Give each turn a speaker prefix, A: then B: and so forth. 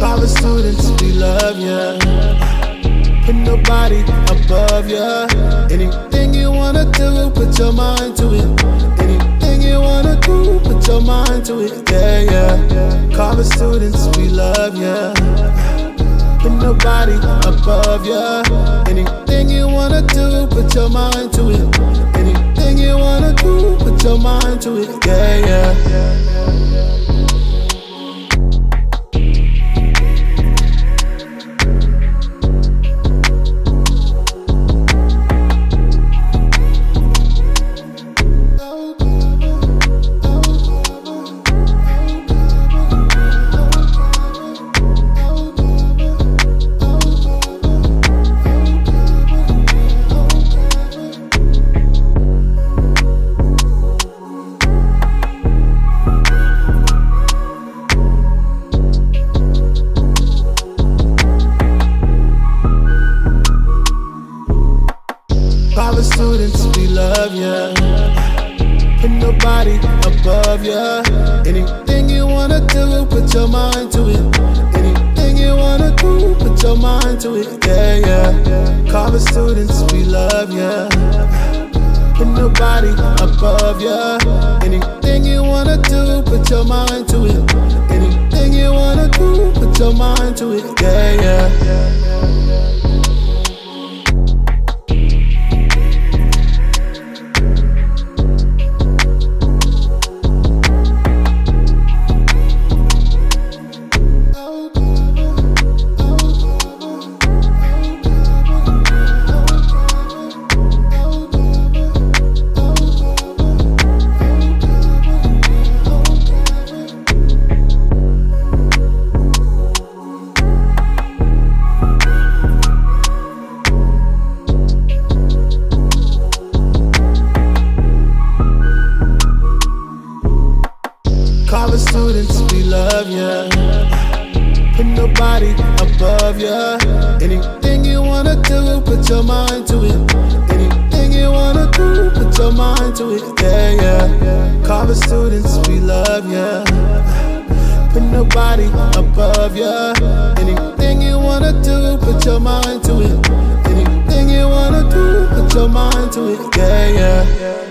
A: Carver students, we love ya. Put nobody above ya. Anything you wanna do, put your mind to it. Anything you wanna do, put your mind to it. Yeah, yeah. Carver students, we love ya. Put nobody above ya. Anything you wanna do, put your mind to it. Anything you wanna do, put your mind to it. Yeah, yeah. Students, we love ya. Put nobody above ya. Anything you wanna do, put your mind to it. Anything you wanna do, put your mind to it. Yeah, yeah. Carver students, we love ya. Put nobody above ya. Anything you wanna do, put your mind to it. Anything you wanna do, put your mind to it. Yeah, yeah. Love ya. Put nobody above ya. Anything you wanna do, put your mind to it. Anything you wanna do, put your mind to it. Yeah, yeah. Carver students, we love ya. Put nobody above ya. Anything you wanna do, put your mind to it. Anything you wanna do, put your mind to it. Yeah, yeah.